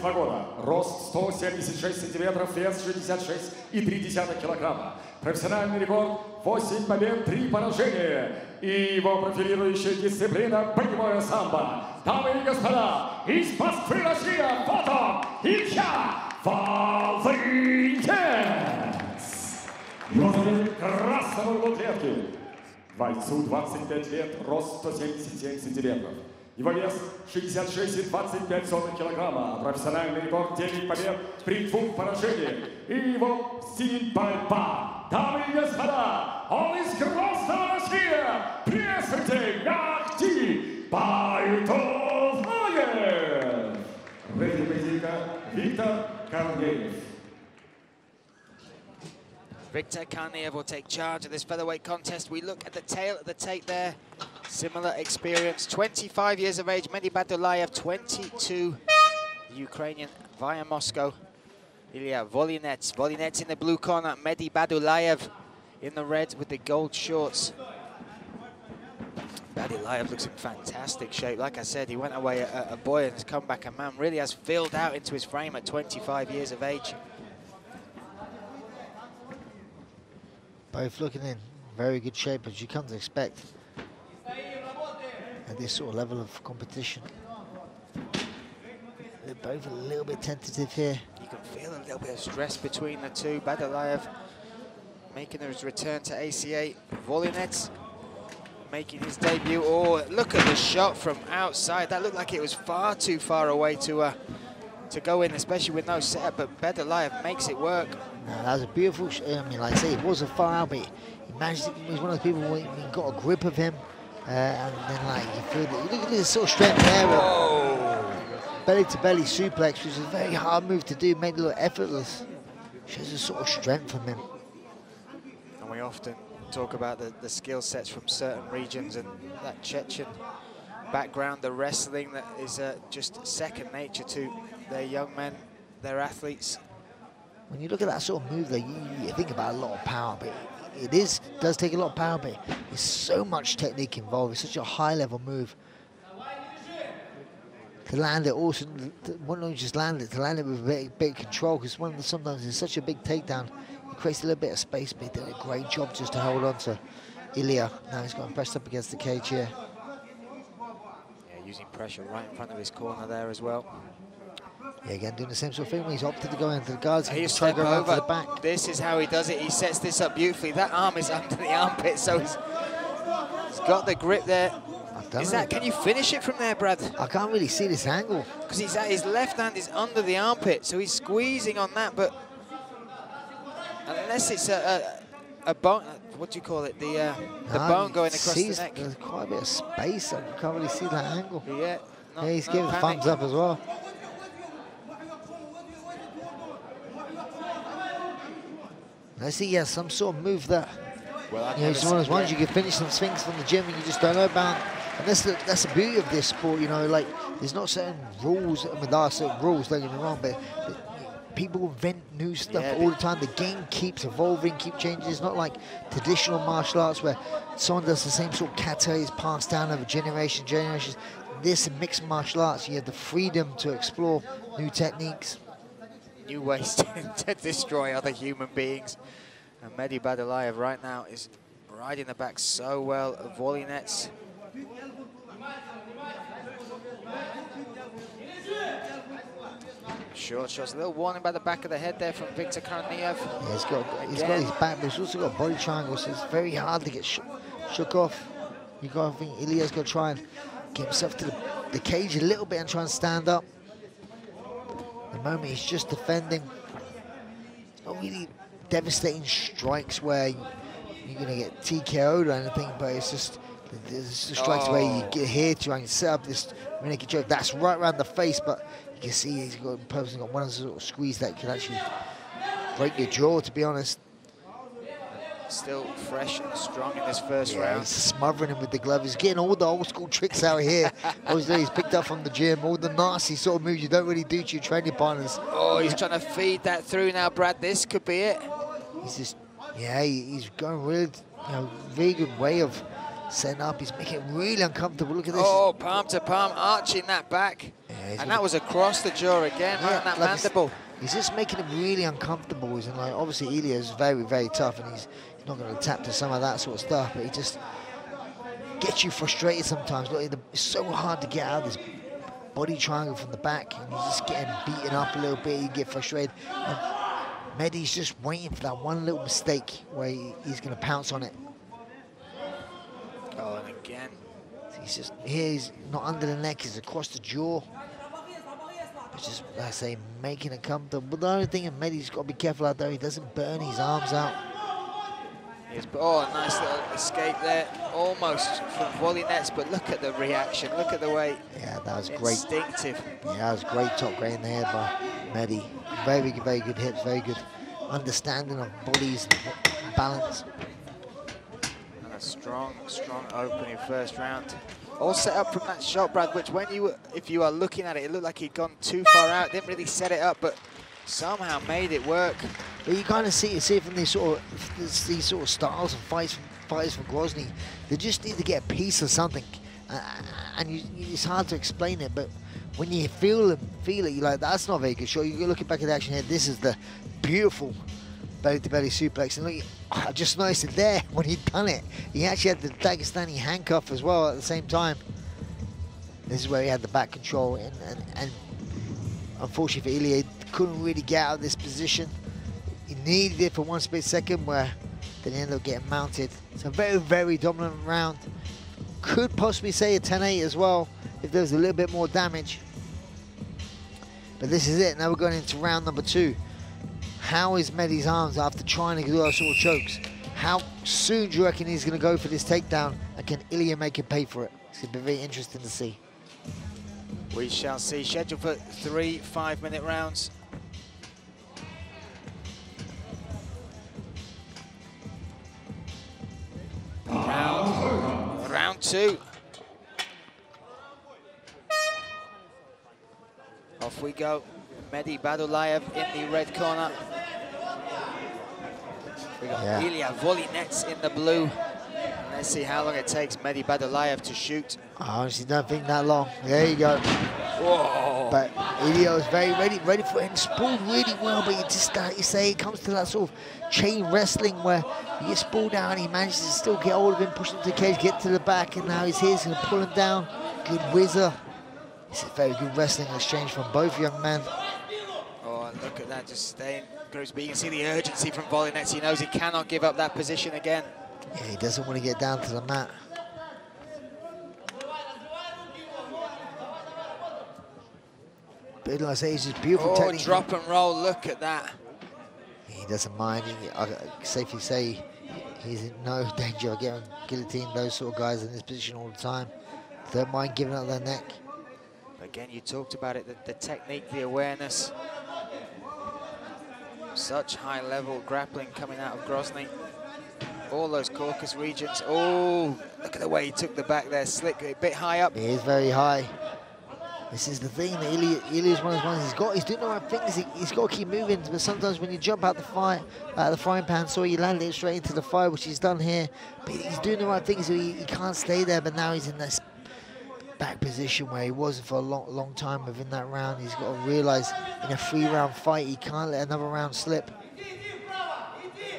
22 года, рост 176 сантиметров, вес 66,3 килограмма. Профессиональный рекорд 8 побед, 3 поражения. И его профилирующая дисциплина боевое самбо. Дамы и господа, из Москвы, Россия, фото Илья Валвинец! Его зовут красного углу клетки. Бойцу 25 лет, рост 177 сантиметров. Его вес 66,25 килограмма. Профессиональный рекорд 9 побед при двух поражениях. И его стиль борьба. Дамы и господа, он из Грозного Россия. Приветствуйте, Махти Байтоваев. Реди поединка Виктор Корнеев. Victor Karniev will take charge of this featherweight contest. We look at the tail of the tape there. Similar experience, 25 years of age, Mehdi Baydulaev, 22, Ukrainian via Moscow. Ilya Volynets, Volynets in the blue corner, Mehdi Baydulaev in the red with the gold shorts. Baydulaev looks in fantastic shape. Like I said, he went away a, a boy and has come back a man. Really has filled out into his frame at 25 years of age. Both looking in very good shape as you come to expect at this sort of level of competition. They're both a little bit tentative here. You can feel a little bit of stress between the two. Baydulaev making his return to ACA. Volynets making his debut. Oh, look at the shot from outside. That looked like it was far too far away to uh, to go in, especially with no setup, but Baydulaev makes it work. No, that was a beautiful, shot. I mean, like I say, it was a far out, but he managed to, he's one of the people who got a grip of him, uh, and then like, you feel look at this sort of strength there. Oh. Belly to belly suplex, which is a very hard move to do, made it look effortless. Shows a sort of strength from him. And we often talk about the, the skill sets from certain regions and that Chechen background, the wrestling that is uh, just second nature to their young men, their athletes. When you look at that sort of move there, you, you think about a lot of power, but it is does take a lot of power, but there's so much technique involved. It's such a high level move. To land it also, not only just land it, to land it with a bit, bit of control, because one sometimes it's such a big takedown, it creates a little bit of space, but he did a great job just to hold on to Ilya. Now he's got pressed up against the cage here. Yeah, using pressure right in front of his corner there as well. Yeah, again, doing the same sort of thing when he's opted to go into the guards. He's try to go over. the back. This is how he does it. He sets this up beautifully. That arm is under the armpit, so he's, he's got the grip there. Is that, can you finish it from there, Brad? I can't really see this angle. Because he's at his left hand is under the armpit, so he's squeezing on that, but unless it's a, a, a bone, what do you call it? The uh, the No, bone going across the neck. There's quite a bit of space. I can't really see that angle. Yeah. not- yeah, he's no giving panic. thumbs up as well. Let's see, yeah, some sort of move there. Well, you know, it's one of those ones you can finish some things from the gym and you just don't know about. And that's the, that's the beauty of this sport, you know, like, there's not certain rules, I mean, there are certain rules, don't get me wrong, but, but people invent new stuff Yeah, all the time. The game keeps evolving, keep changing. It's not like traditional martial arts where someone does the same sort of kata is passed down over generation, generations. This mixed martial arts, you have the freedom to explore new techniques. New ways to, to destroy other human beings. And Mehdi Baydulaev right now is riding the back so well of Volynets. Short shots, a little warning by the back of the head there from Victor Karniev. Yeah, he's got he's got his back, but he's also got body triangle, so it's very hard to get sh shook off. You got to think Ilya's got to try and get himself to the, the cage a little bit and try and stand up. The moment he's just defending, it's not really devastating strikes where you- you're gonna get TKO'd or anything, but it's just the strikes where you Oh. get here to try and set up this naked choke. That's right around the face, but you can see he's got purposely got one sort of squeeze that can actually break your jaw. To be honest. Still fresh and strong in this first Yeah, round. he's smothering him with the glove. He's getting all the old school tricks out here. Obviously, he's picked up from the gym, all the nasty sort of moves you don't really do to your training partners. Oh, he's trying to feed that through now, Brad. This could be it. He's just, yeah, he- he's going really, you know, very good way of setting up. He's making it really uncomfortable. Look at this. Oh, palm to palm, arching that back. Yeah, and that was across the jaw again, right that like mandible. He's just making him really uncomfortable. He's like, obviously Ilya is very, very tough, and he's, he's not going to tap to some of that sort of stuff. But he just gets you frustrated sometimes. Look, it's so hard to get out of this body triangle from the back, and he's just getting beaten up a little bit. You get frustrated. And Mehdi's just waiting for that one little mistake where he, he's going to pounce on it. Oh, and again. He's just here. He's not under the neck. He's across the jaw. Just, like I say, making it comfortable. But the only thing, and Mehdi's got to be careful out there. He doesn't burn his arms out. But oh, nice little escape there, almost from Volynets. But look at the reaction. Look at the way. Yeah, that was great. Instinctive. Yeah, that was great top grade in the head by Mehdi. Very, very good hits. Very good understanding of bodies and balance. And a strong, strong opening first round. All set up from that shot, Brad, which when you, if you are looking at it, it looked like he'd gone too far out. Didn't really set it up, but somehow made it work. But you kind of see, see from these sort of these sort of styles and fights from fighters from Grozny, they just need to get a piece of something, uh, and you, it's hard to explain it. But when you feel feel it, you're like, that's not very good. Sure, you're looking back at the action here. This is the beautiful belly-to-belly suplex. And look, I just noticed it there when he'd done it. He actually had the Dagestani handcuff as well at the same time. This is where he had the back control, and, and, and unfortunately for Ilya, couldn't really get out of this position. He needed it for one split second where then he ended up getting mounted. It's a very, very dominant round. Could possibly say a 10-8 as well if there was a little bit more damage. But this is it. Now we're going into round number two. How is Mehdi's arms after trying to do those sort of chokes? How soon do you reckon he's going to go for this takedown? And can Ilya make him pay for it? It's going to be very interesting to see. We shall see. Scheduled for three five-minute rounds. Round, round two. Off we go. Mehdi Baydulaev in the red corner. We got Yeah. Ilya Volynets in the blue. Let's see how long it takes Mehdi Baydulaev to shoot. I honestly don't think that long. There you go. Whoa! But Ilya was very ready, ready for it and spooled really well. But you just, like you say, it comes to that sort of chain wrestling where he gets pulled down, he manages to still get hold of him, push him to the cage, get to the back, and now he's here, he's going to pull him down. Good whizzer. It's a very good wrestling exchange from both young men. Oh, look at that, just staying But you can see the urgency from Volynets. He knows he cannot give up that position again. Yeah, he doesn't want to get down to the mat. But like I say, it's just beautiful Oh, technique. drop and roll, look at that. He doesn't mind. He, I can safely say he's in no danger of getting guillotined. Those sort of guys in this position all the time. Don't mind giving up their neck. Again, you talked about it, the, the technique, the awareness. Such high level grappling coming out of Grozny. All those Caucasus regions. Oh, look at the way he took the back there, slick, a bit high up. He is very high. This is the thing. that Ilya, Ilya's one of those ones. He's got. He's doing the right things. He, has got to keep moving. But sometimes when you jump out the fire, out the frying pan, so you land it straight into the fire, which he's done here. But he's doing the right things. So he, he can't stay there. But now he's in this back position where he wasn't for a long, long time within that round. He's got to realise in a three-round fight, he can't let another round slip.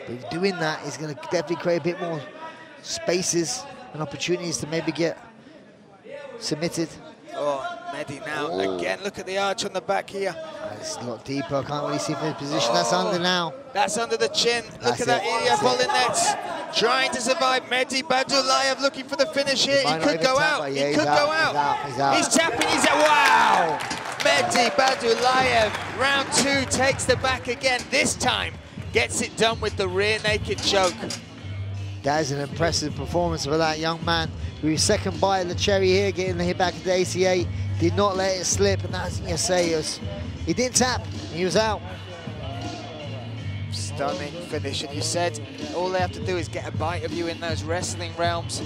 But doing that is going to definitely create a bit more spaces and opportunities to maybe get submitted. Oh, Mehdi now again. Look at the arch on the back here. It's a lot deeper. I can't really see from his position. That's under now. That's under the chin. Look That's at that it. Ilya That's it. Trying to survive. Mehdi Baydulaev looking for the finish here. He, not could go out. he could go out. He's out. He's tapping. He's out. Wow. Mehdi Baydulaev, round two, takes the back again. This time gets it done with the rear naked choke. That is an impressive performance for that young man. With his second bite of the cherry here, getting the hit back at the ACA. Did not let it slip, and that's you say, was, he didn't tap. He was out. Stunning finish. And you said all they have to do is get a bite of you in those wrestling realms.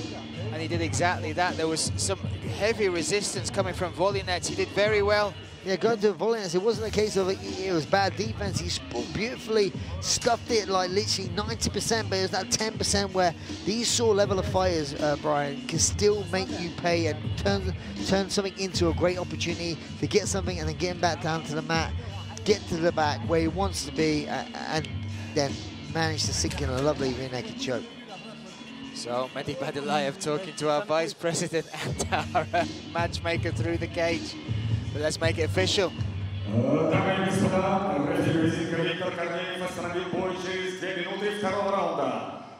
And he did exactly that. There was some heavy resistance coming from Volynets. He did very well Yeah, going to volleys. It wasn't a case of it, was bad defense. He beautifully stuffed it like literally 90%, but it was that 10% where these sort level of fighters, uh, Brian, can still make you pay and turn turn something into a great opportunity to get something and then get him back down to the mat, get to the back where he wants to be, uh, and then managed to sink in a lovely rear naked choke. So Mehdi Baydulaev talking to our vice president and our uh, matchmaker through the cage. But let's make it official.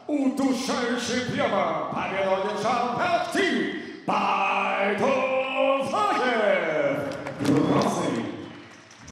Удушающий прямо одержал Байтон!